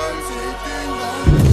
I'm taking on